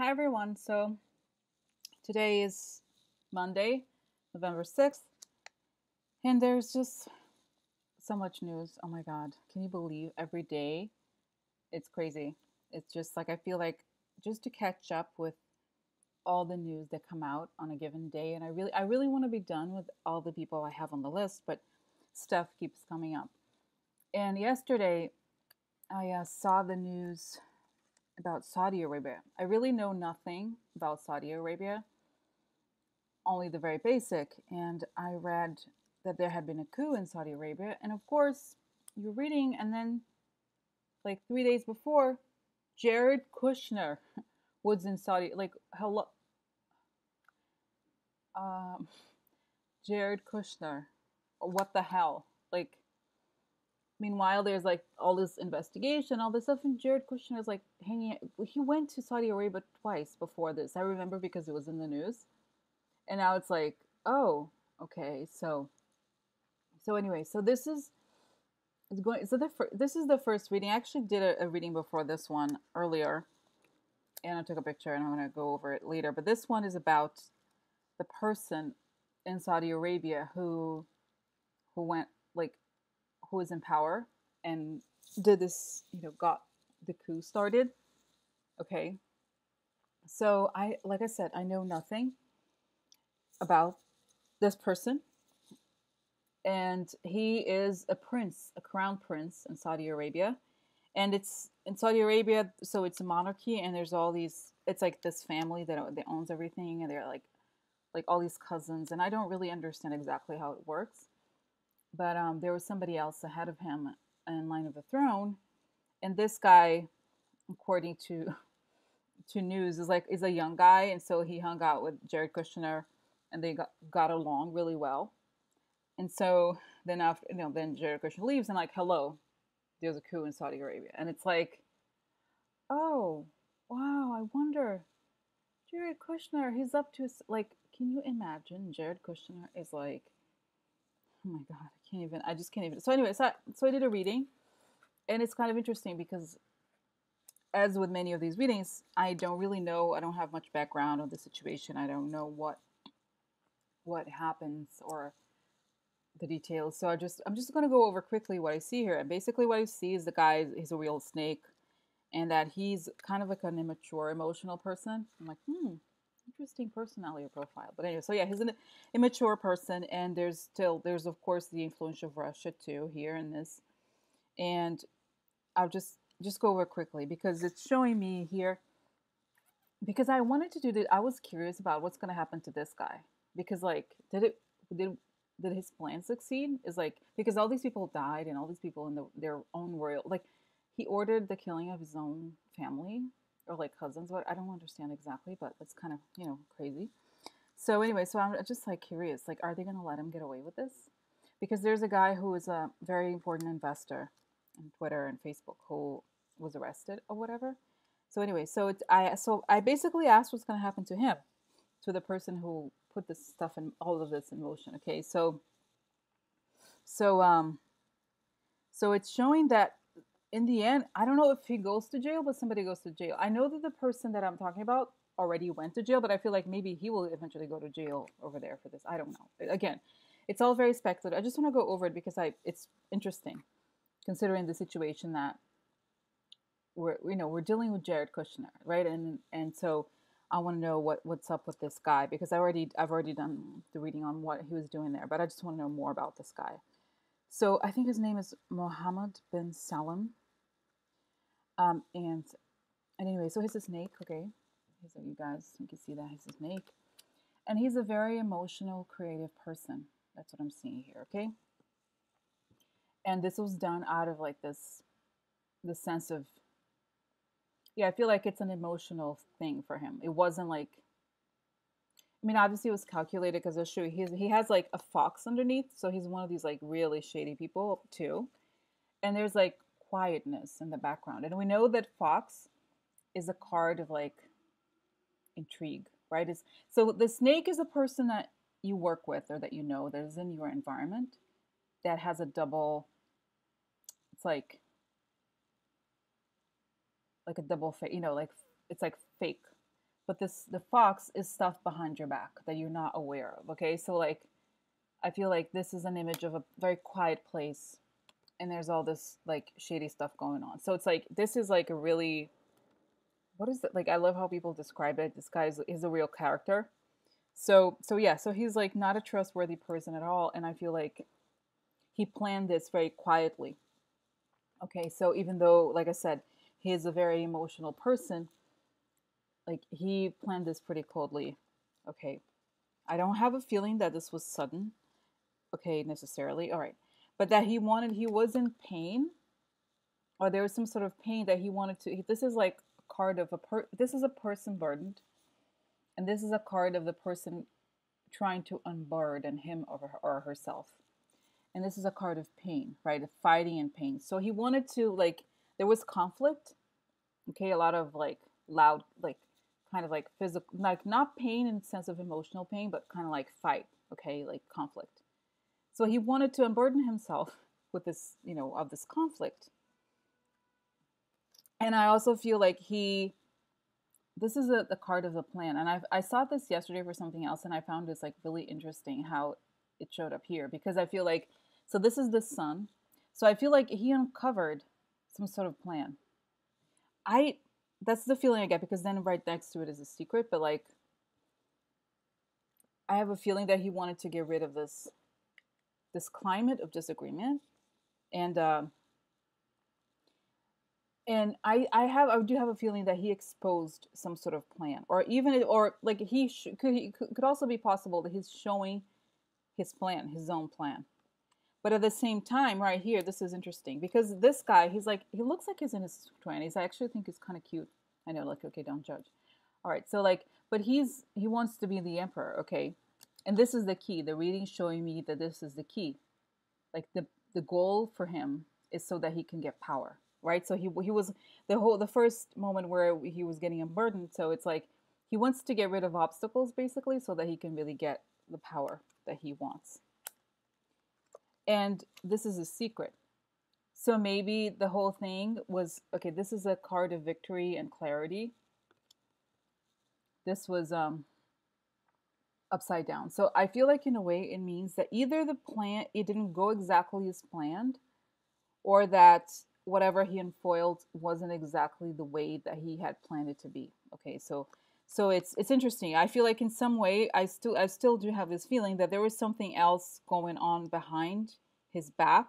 Hi everyone. So today is Monday, November 6th, and there's just so much news. Oh my god. Can you believe every day? It's crazy. It's just like I feel like just to catch up with all the news that come out on a given day and I really I really want to be done with all the people I have on the list, but stuff keeps coming up. And yesterday I uh, saw the news about Saudi Arabia. I really know nothing about Saudi Arabia, only the very basic. And I read that there had been a coup in Saudi Arabia. And of course, you're reading, and then like three days before, Jared Kushner was in Saudi. Like, hello. Um, Jared Kushner. What the hell? Like, Meanwhile, there's like all this investigation, all this stuff, and Jared Kushner is like hanging. He went to Saudi Arabia twice before this. I remember because it was in the news, and now it's like, oh, okay, so, so anyway, so this is it's going. So the fir- this is the first reading. I actually did a, a reading before this one earlier, and I took a picture, and I'm going to go over it later. But this one is about the person in Saudi Arabia who who went like who was in power and did this, you know, got the coup started. Okay. So I, like I said, I know nothing about this person. And he is a prince, a crown prince in Saudi Arabia. And it's in Saudi Arabia, so it's a monarchy, and there's all these. It's like this family that that owns everything, and they're like, like all these cousins. And I don't really understand exactly how it works but um, there was somebody else ahead of him in line of the throne, and this guy, according to to news, is like is a young guy, and so he hung out with Jared Kushner, and they got got along really well. And so then after you know, then Jared Kushner leaves, and like, hello, there's a coup in Saudi Arabia, and it's like, oh wow, I wonder, Jared Kushner, he's up to like, can you imagine? Jared Kushner is like oh my god, I can't even. I just can't even. So anyway, so I, so I did a reading, and it's kind of interesting because, as with many of these readings, I don't really know. I don't have much background on the situation. I don't know what what happens or the details. So I just I'm just going to go over quickly what I see here. And basically, what I see is the guy. He's a real snake, and that he's kind of like an immature, emotional person. I'm like, hmm, interesting personality profile. But anyway, so yeah, he's an immature person, and there's still there's of course the influence of Russia too here in this, and I'll just just go over quickly because it's showing me here. Because I wanted to do that, I was curious about what's going to happen to this guy. Because like, did it did did his plan succeed? Is like because all these people died and all these people in the, their own royal like he ordered the killing of his own family or like cousins. What I don't understand exactly, but it's kind of you know crazy. So anyway, so I'm just like curious, like, are they going to let him get away with this? Because there's a guy who is a very important investor in Twitter and Facebook who was arrested or whatever. So anyway, so it's I so I basically asked what's going to happen to him, to the person who put this stuff in all of this in motion. Okay, so so um so it's showing that in the end, I don't know if he goes to jail, but somebody goes to jail. I know that the person that I'm talking about already went to jail, but I feel like maybe he will eventually go to jail over there for this. I don't know. Again, it's all very speculative. I just want to go over it because I it's interesting considering the situation that we're you know we're dealing with Jared Kushner, right? And and so I want to know what what's up with this guy because I already I've already done the reading on what he was doing there, but I just want to know more about this guy. So I think his name is Mohammed bin Salem. Um, and, and anyway, so he's a snake, okay? So you guys, you can see that he's a snake. And he's a very emotional, creative person. That's what I'm seeing here, okay? And this was done out of like this, the sense of, yeah, I feel like it's an emotional thing for him. It wasn't like I mean, obviously it was calculated because it's true. He's he has like a fox underneath, so he's one of these like really shady people too. And there's like quietness in the background, and we know that fox is a card of like intrigue, right? Is so the snake is a person that you work with or that you know that is in your environment that has a double. It's like like a double fake, you know, like it's like fake but this the fox is stuff behind your back that you're not aware of okay so like i feel like this is an image of a very quiet place and there's all this like shady stuff going on. So it's like this is like a really what is it like i love how people describe it. This guy is, is a real character. So so yeah so he's like not a trustworthy person at all and i feel like he planned this very quietly. Okay so even though like i said he is a very emotional person like he planned this pretty coldly. Okay i don't have a feeling that this was sudden okay necessarily. All right but that he wanted he was in pain or there was some sort of pain that he wanted to this is like a card of a per this is a person burdened and this is a card of the person trying to unburden him or, or herself. And this is a card of pain right? Of fighting and pain. So he wanted to like there was conflict okay? A lot of like loud like kind of like physical like not pain in sense of emotional pain but kind of like fight okay? Like conflict so he wanted to unburden himself with this you know of this conflict. And i also feel like he this is a, the card of the plan. And i i saw this yesterday for something else and i found this like really interesting how it showed up here. Because i feel like so this is the sun. So i feel like he uncovered some sort of plan. I that's the feeling I get because then right next to it is a secret, but like I have a feeling that he wanted to get rid of this this climate of disagreement and uh, and I I have I do have a feeling that he exposed some sort of plan or even or like he sh- could he could also be possible that he's showing his plan his own plan but at the same time, right here, this is interesting because this guy, he's like, he looks like he's in his 20s. I actually think he's kind of cute. I know, like, okay, don't judge. All right, so like, but he's, he wants to be the emperor, okay? And this is the key. The reading showing me that this is the key. Like, the, the goal for him is so that he can get power, right? So he, he was, the whole, the first moment where he was getting unburdened. So it's like, he wants to get rid of obstacles basically so that he can really get the power that he wants. And this is a secret. So maybe the whole thing was okay, this is a card of victory and clarity. This was um upside down. So I feel like in a way it means that either the plan it didn't go exactly as planned or that whatever he unfoiled wasn't exactly the way that he had planned it to be. Okay, so so it's it's interesting. I feel like in some way I still I still do have this feeling that there was something else going on behind his back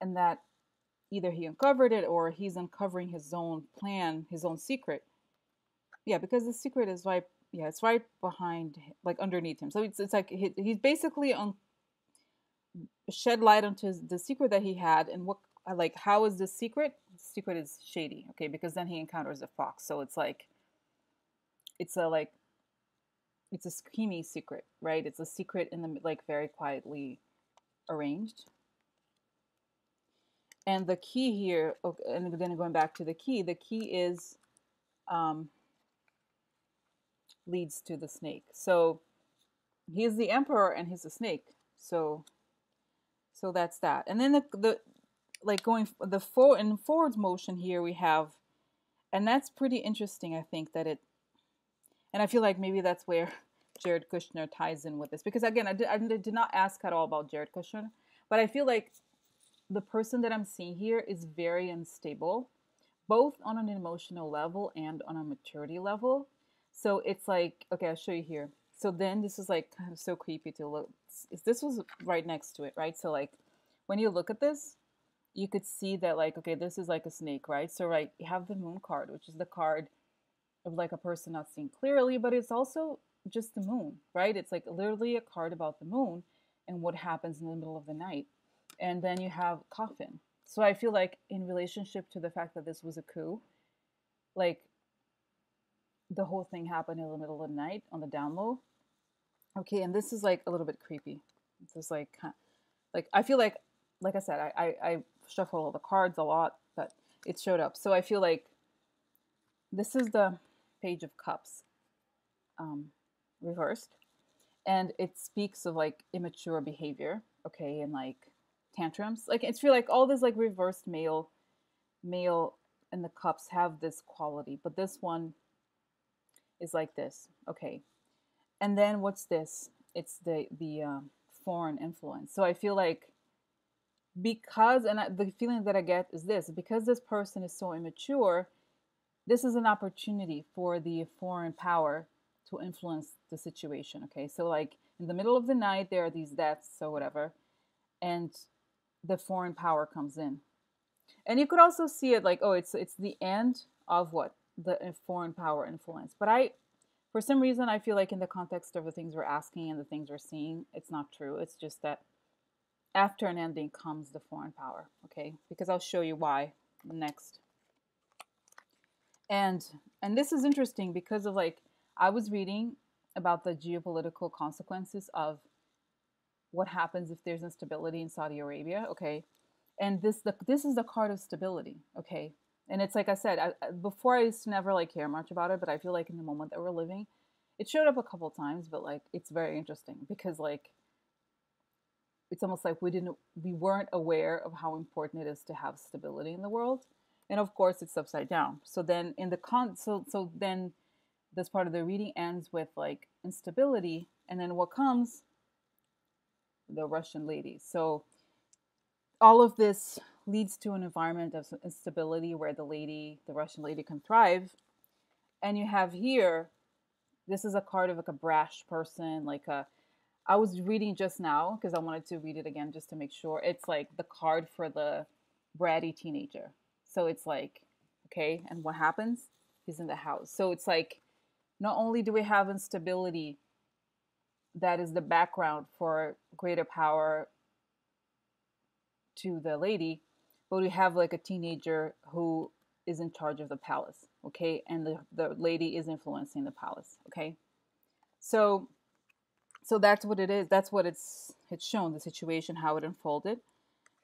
and that either he uncovered it or he's uncovering his own plan, his own secret. Yeah, because the secret is right yeah, it's right behind like underneath him. So it's it's like he, he's basically on shed light onto the secret that he had and what uh, like how is this secret? The secret is shady okay because then he encounters a fox. So it's like it's a like it's a schemy secret right? It's a secret in the like very quietly arranged. And the key here okay, and then going back to the key the key is um, leads to the snake. So he's the emperor and he's a snake. So so that's that. And then the, the like going the for in forwards motion here we have and that's pretty interesting i think that it and i feel like maybe that's where jared kushner ties in with this. Because again i did, I did not ask at all about jared kushner but i feel like the person that i'm seeing here is very unstable both on an emotional level and on a maturity level so it's like okay i'll show you here. So then this is like kind of so creepy to look this was right next to it right? So like when you look at this you could see that like okay this is like a snake right? So right you have the moon card which is the card of like a person not seeing clearly but it's also just the moon right? It's like literally a card about the moon and what happens in the middle of the night. And then you have coffin. So i feel like in relationship to the fact that this was a coup like the whole thing happened in the middle of the night on the down low. Okay and this is like a little bit creepy. This is like like i feel like like i said i i, I shuffle all the cards a lot but it showed up. So i feel like this is the page of cups um, reversed and it speaks of like immature behavior okay and like tantrums. Like it's feel like all this like reversed male male and the cups have this quality, but this one is like this. Okay. And then what's this? It's the the uh, foreign influence. So I feel like because and I, the feeling that I get is this because this person is so immature, this is an opportunity for the foreign power to influence the situation. Okay, so like in the middle of the night, there are these deaths so whatever, and the foreign power comes in, and you could also see it like oh, it's it's the end of what the uh, foreign power influence. But I, for some reason, I feel like in the context of the things we're asking and the things we're seeing, it's not true. It's just that after an ending comes the foreign power. Okay, because I'll show you why next. And and this is interesting because of like I was reading about the geopolitical consequences of what happens if there's instability in Saudi Arabia. Okay, and this the this is the card of stability. Okay, and it's like I said I, before. I used to never like care much about it, but I feel like in the moment that we're living, it showed up a couple times. But like it's very interesting because like it's almost like we didn't we weren't aware of how important it is to have stability in the world and of course it's upside down so then in the con so so then this part of the reading ends with like instability and then what comes the russian lady so all of this leads to an environment of instability where the lady the russian lady can thrive. And you have here this is a card of like a brash person like a i was reading just now because i wanted to read it again just to make sure. It's like the card for the bratty teenager. So it's like okay and what happens? He's in the house. So it's like not only do we have instability that is the background for greater power to the lady, but we have like a teenager who is in charge of the palace, okay? And the, the lady is influencing the palace, okay? So so that's what it is. That's what it's it's shown the situation how it unfolded.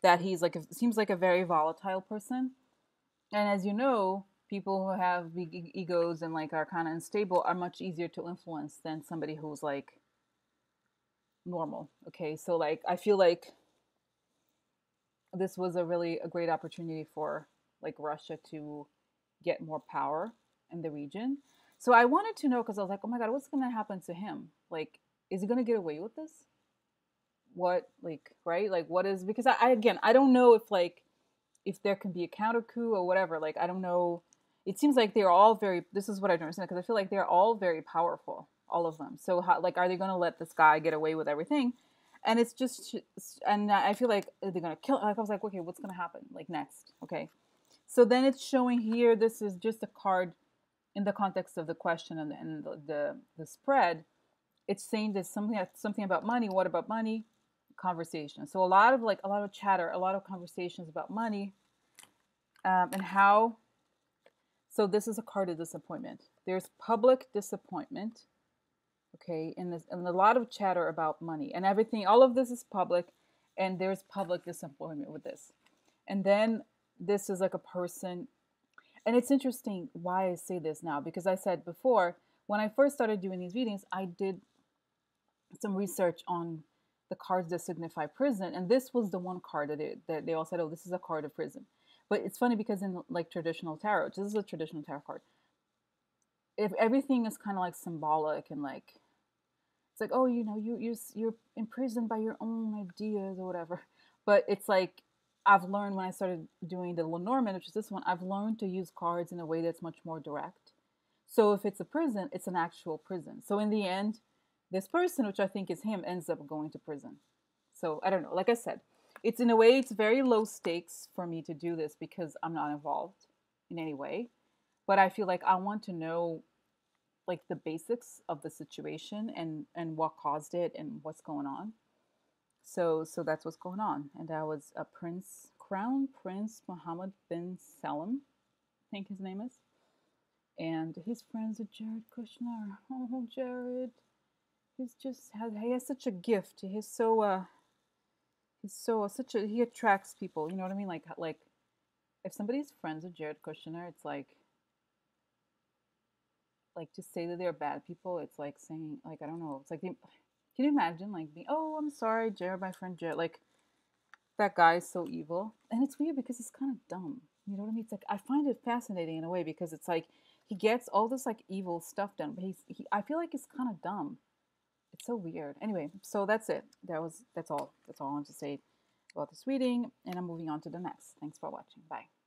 That he's like a, seems like a very volatile person. And as you know, people who have big egos and like are kind of unstable are much easier to influence than somebody who's like normal okay so like i feel like this was a really a great opportunity for like russia to get more power in the region. So i wanted to know because i was like oh my god what's going to happen to him? Like is he going to get away with this? What like right? Like what is because I, I again i don't know if like if there can be a counter coup or whatever. Like i don't know. It seems like they're all very this is what i don't understand because i feel like they're all very powerful all of them. So how, like are they going to let this guy get away with everything and it's just and i feel like they're to kill like i was like okay what's to happen like next? Okay. So then it's showing here this is just a card in the context of the question and, and the, the, the spread. It's saying there's something something about money what about money? Conversation. So a lot of like a lot of chatter a lot of conversations about money um, and how so this is a card of disappointment. There's public disappointment, okay, and, there's, and a lot of chatter about money and everything. All of this is public, and there's public disappointment with this. And then this is like a person, and it's interesting why I say this now because I said before when I first started doing these readings, I did some research on the cards that signify prison, and this was the one card that, it, that they all said, "Oh, this is a card of prison." But it's funny because in like traditional tarot, this is a traditional tarot card. If everything is kind of like symbolic and like it's like, oh, you know, you you you're imprisoned by your own ideas or whatever. But it's like I've learned when I started doing the Lenormand, which is this one, I've learned to use cards in a way that's much more direct. So if it's a prison, it's an actual prison. So in the end, this person, which I think is him, ends up going to prison. So I don't know. Like I said, it's in a way it's very low stakes for me to do this because I'm not involved in any way. But I feel like I want to know like the basics of the situation and and what caused it and what's going on. So so that's what's going on. And that was a Prince Crown Prince Mohammed bin Salman, I think his name is. And his friends with Jared Kushner. Oh, Jared. He's just has he has such a gift. He's so uh he's so such a he attracts people. You know what I mean? Like like if somebody's friends with Jared Kushner, it's like like to say that they're bad people. It's like saying like I don't know. It's like can you imagine like being oh I'm sorry Jared, my friend Jared. Like that guy is so evil, and it's weird because he's kind of dumb. You know what I mean? It's like I find it fascinating in a way because it's like he gets all this like evil stuff done, but he's he, I feel like he's kind of dumb. It's so weird. Anyway, so that's it. That was that's all. That's all I wanted to say about this reading, and I'm moving on to the next. Thanks for watching. Bye.